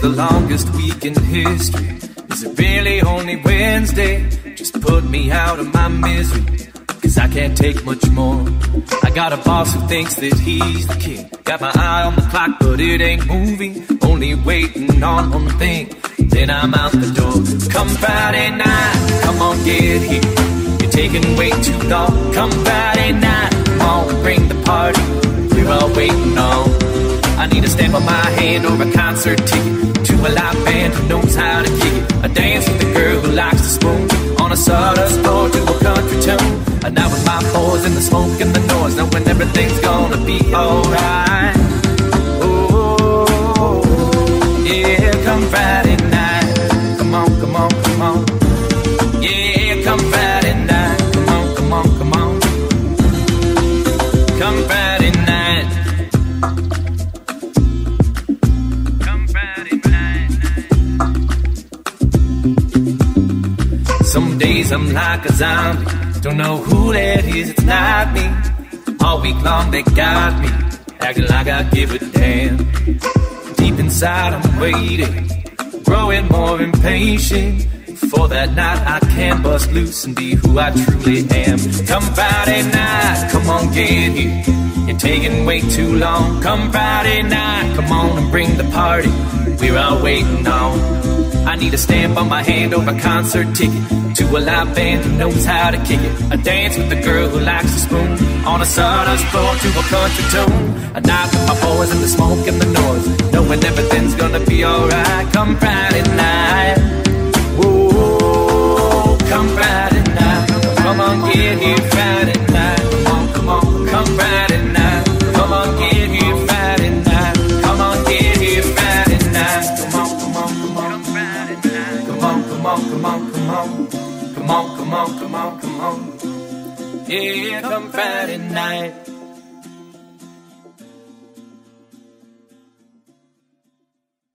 the longest week in history. Is it really only Wednesday? Just put me out of my misery. Cause I can't take much more. I got a boss who thinks that he's the king. Got my eye on the clock, but it ain't moving. Only waiting on one thing. Then I'm out the door. Come Friday night, come on, get here. You're taking way too long. Come Friday night, on, bring the party. We're all waiting on. I need a stamp on my hand or a concert ticket a live band who knows how to kick it. A dance with a girl who likes to spoon on a sawdust floor to a country tune. And now with my boys and the smoke and the noise, knowing everything's gonna be alright. Some days I'm like a zombie. Don't know who that is, it's not me. All week long they got me, acting like I give a damn. Deep inside I'm waiting, growing more impatient. For that night I can bust loose and be who I truly am. Come Friday night, come on get here. You're taking way too long. Come Friday night, come on and bring the party. We're all waiting on. I need a stamp on my hand or a concert ticket to a live band who knows how to kick it. A dance with a girl who likes to spoon on a sawdust floor to a country tune. A night with my boys and the smoke and the noise, knowing everything's on, come on, come on. Come on, come on, come on, come on. Yeah, come Friday night.